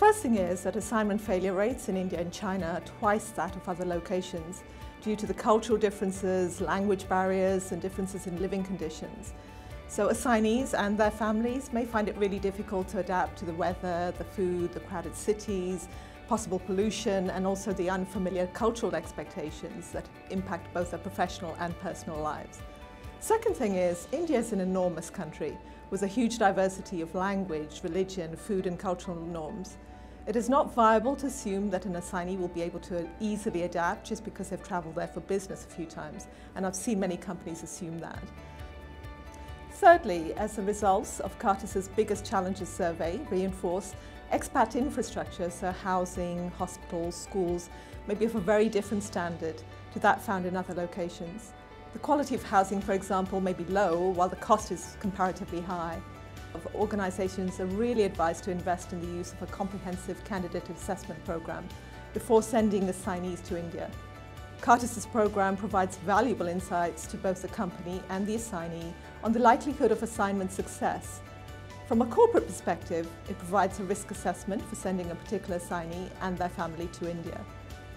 first thing is that assignment failure rates in India and China are twice that of other locations due to the cultural differences, language barriers and differences in living conditions. So assignees and their families may find it really difficult to adapt to the weather, the food, the crowded cities, possible pollution and also the unfamiliar cultural expectations that impact both their professional and personal lives. Second thing is, India is an enormous country with a huge diversity of language, religion, food and cultural norms. It is not viable to assume that an assignee will be able to easily adapt just because they've travelled there for business a few times, and I've seen many companies assume that. Thirdly, as the results of Cartus's biggest challenges survey reinforce, expat infrastructure, so housing, hospitals, schools, may be of a very different standard to that found in other locations. The quality of housing, for example, may be low while the cost is comparatively high. Organisations are really advised to invest in the use of a comprehensive candidate assessment programme before sending assignees to India. Cartus's programme provides valuable insights to both the company and the assignee on the likelihood of assignment success from a corporate perspective, it provides a risk assessment for sending a particular assignee and their family to India.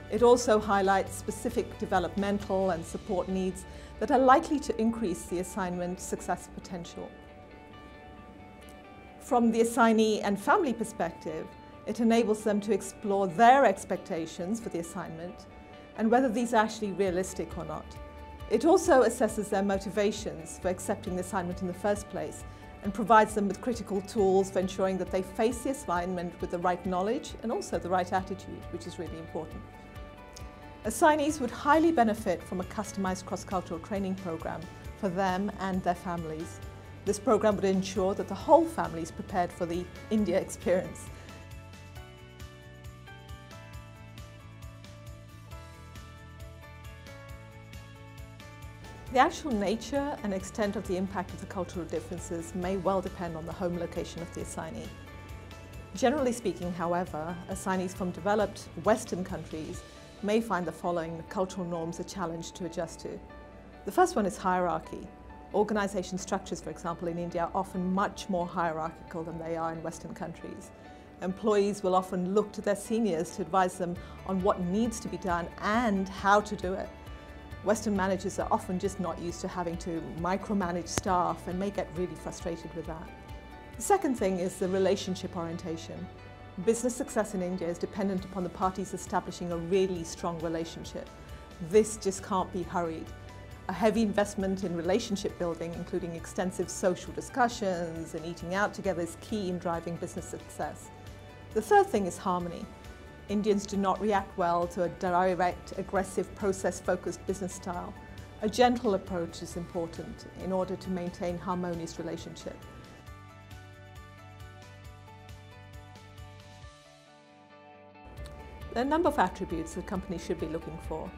It also highlights specific developmental and support needs that are likely to increase the assignment success potential. From the assignee and family perspective, it enables them to explore their expectations for the assignment and whether these are actually realistic or not. It also assesses their motivations for accepting the assignment in the first place and provides them with critical tools for ensuring that they face the assignment with the right knowledge and also the right attitude, which is really important. Assignees would highly benefit from a customised cross-cultural training programme for them and their families. This programme would ensure that the whole family is prepared for the India experience The actual nature and extent of the impact of the cultural differences may well depend on the home location of the assignee. Generally speaking, however, assignees from developed Western countries may find the following cultural norms a challenge to adjust to. The first one is hierarchy. Organisation structures, for example, in India are often much more hierarchical than they are in Western countries. Employees will often look to their seniors to advise them on what needs to be done and how to do it. Western managers are often just not used to having to micromanage staff and may get really frustrated with that. The second thing is the relationship orientation. Business success in India is dependent upon the parties establishing a really strong relationship. This just can't be hurried. A heavy investment in relationship building, including extensive social discussions and eating out together is key in driving business success. The third thing is harmony. Indians do not react well to a direct, aggressive, process-focused business style. A gentle approach is important in order to maintain harmonious relationship. There are a number of attributes that companies should be looking for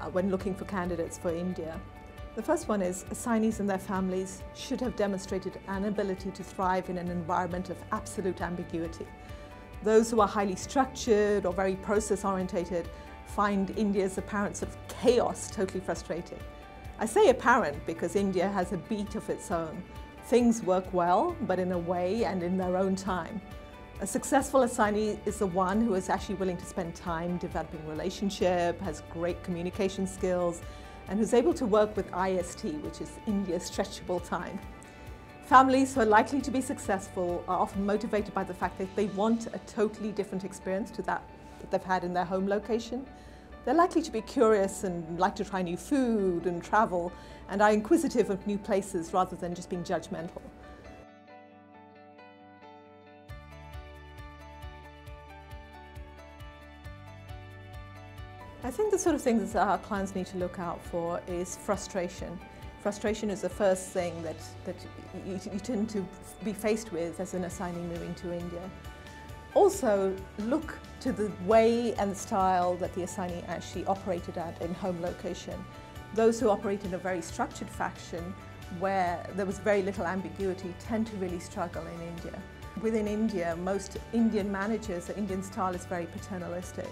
Uh, when looking for candidates for India. The first one is assignees and their families should have demonstrated an ability to thrive in an environment of absolute ambiguity. Those who are highly structured or very process orientated find India's sort of chaos totally frustrating. I say apparent because India has a beat of its own. Things work well, but in a way and in their own time. A successful assignee is the one who is actually willing to spend time developing relationship, has great communication skills, and who's able to work with IST, which is India's stretchable time. Families who are likely to be successful are often motivated by the fact that they want a totally different experience to that that they've had in their home location. They're likely to be curious and like to try new food and travel and are inquisitive of new places rather than just being judgmental. I think the sort of things that our clients need to look out for is frustration. Frustration is the first thing that, that you, you tend to be faced with as an assignee moving to India. Also, look to the way and style that the assignee actually operated at in home location. Those who operate in a very structured fashion where there was very little ambiguity tend to really struggle in India. Within India, most Indian managers, the Indian style is very paternalistic.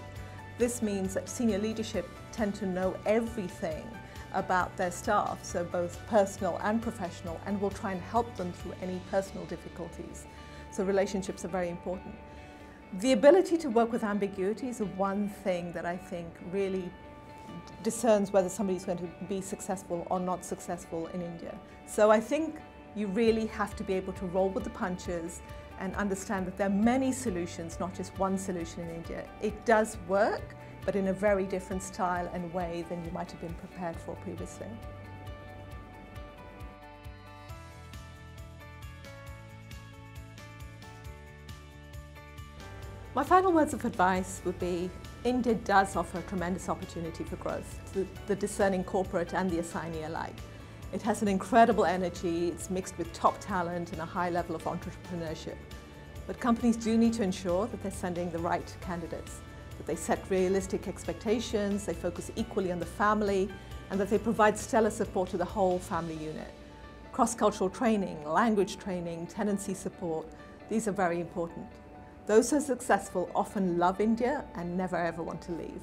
This means that senior leadership tend to know everything about their staff, so both personal and professional, and will try and help them through any personal difficulties. So relationships are very important. The ability to work with ambiguity is one thing that I think really discerns whether somebody's going to be successful or not successful in India. So I think you really have to be able to roll with the punches and understand that there are many solutions, not just one solution in India. It does work, but in a very different style and way than you might have been prepared for previously. My final words of advice would be India does offer a tremendous opportunity for growth to the discerning corporate and the assignee alike. It has an incredible energy, it's mixed with top talent and a high level of entrepreneurship. But companies do need to ensure that they're sending the right candidates, that they set realistic expectations, they focus equally on the family, and that they provide stellar support to the whole family unit. Cross-cultural training, language training, tenancy support, these are very important. Those who are successful often love India and never ever want to leave.